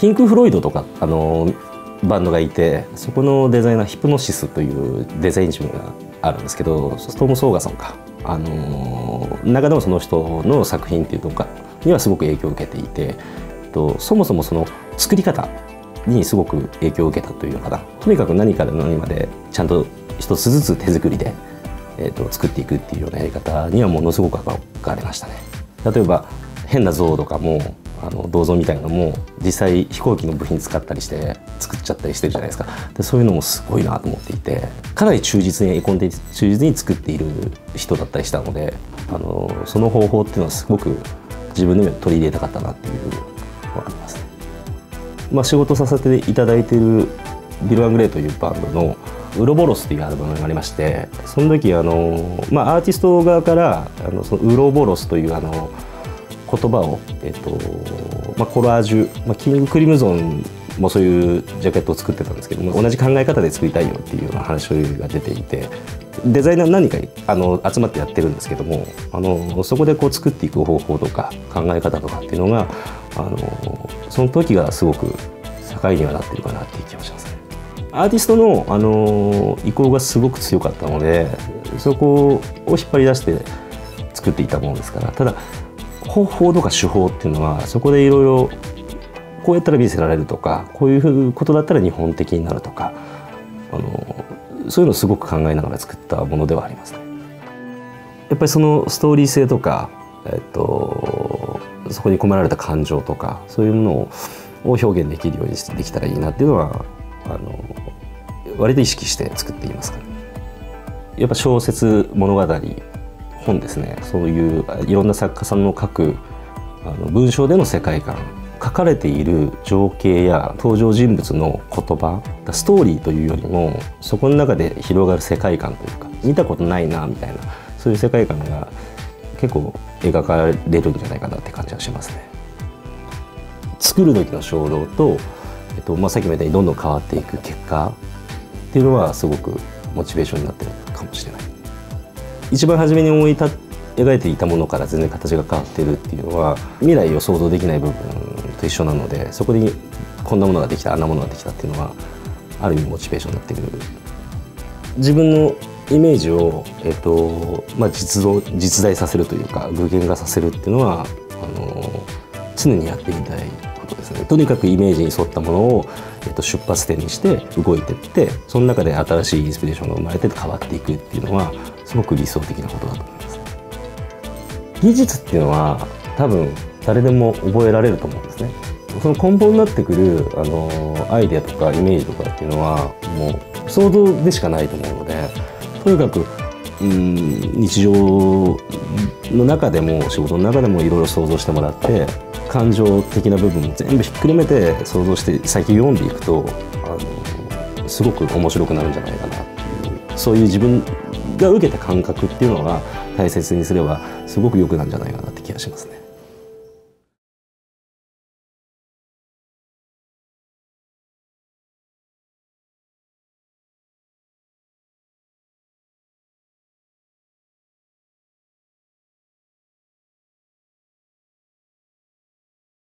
ピンク・フロイドとかあのバンドがいてそこのデザイナーヒプノシスというデザインチームがあるんですけどストーム・ソーガソンかあの中でもその人の作品っていうのかにはすごく影響を受けていてとそもそもその作り方にすごく影響を受けたというのかなとにかく何から何までちゃんと一つずつ手作りで、えー、と作っていくっていうようなやり方にはものすごく憧れましたね。例えば変な像とかもあの銅像みたいなのも実際飛行機の部品使ったりして作っちゃったりしてるじゃないですかでそういうのもすごいなと思っていてかなり忠実に絵コンテ忠実に作っている人だったりしたのであのその方法っていうのはすごく自分でも取り入れたかったなっていうのがあります。まあ、仕事させていただいているビル・アングレイというバンドの「ウロボロス」というアルバムがありましてその時あの、まあ、アーティスト側からあのそのウロボロスというあの言葉を、えっとまあ、コラージュ、まあ、キングクリムゾンもそういうジャケットを作ってたんですけども同じ考え方で作りたいよっていうような話が出ていてデザイナー何人かあの集まってやってるんですけどもあのそこでこう作っていく方法とか考え方とかっていうのがあのその時がすごく境にはなってるかなっていう気がしますね。アーティストの、あの意向がすごく強かったのでそこを引っ張り出して作っていたものですからただ方法とか手法っていうのはそこでいろいろこうやったら見せられるとかこういうことだったら日本的になるとかあのそういうのをすごく考えながら作ったものではありますね。やっぱりそのストーリー性とか、えっと、そこに込められた感情とかそういうものを表現できるようにできたらいいなっていうのはあの割と意識して作っていますから、ね、やっぱ小説物語本ですねそういういろんな作家さんの書くあの文章での世界観書かれている情景や登場人物の言葉ストーリーというよりもそこの中で広がる世界観というか見たことないなみたいなそういう世界観が結構描かれるんじゃないかなって感じがしますね。作る時の衝動と、えっとまあ、さっきみたいにどんどん変わっていく結果っていうのはすごくモチベーションになってるかもしれない。一番初めに思い立描いていたものから全然形が変わってるっていうのは未来を想像できない部分と一緒なのでそこにこんなものができたあんなものができたっていうのはある意味モチベーションになってくる。自分のイメージを、えっとまあ、実像実在させるというか具現化させるっていうのはあの常にやってみたいことですね。とにかくイメージに沿ったものを、えっと、出発点にして動いてってその中で新しいインスピレーションが生まれて変わっていくっていうのはすごく理想的なことだと思います。技術っていうのは多分誰でも覚えられると思うんですね。その根本になってくるあのアイデアとかイメージとかっていうのはもう想像でしかないと思うのでとにかくうん日常の中でも仕事の中でもいろいろ想像してもらって感情的な部分全部ひっくるめて想像して先読んでいくとあのすごく面白くなるんじゃないかなっていうそういう自分が受けた感覚っていうのは大切にすればすごく良くなるんじゃないかなって気がしますね。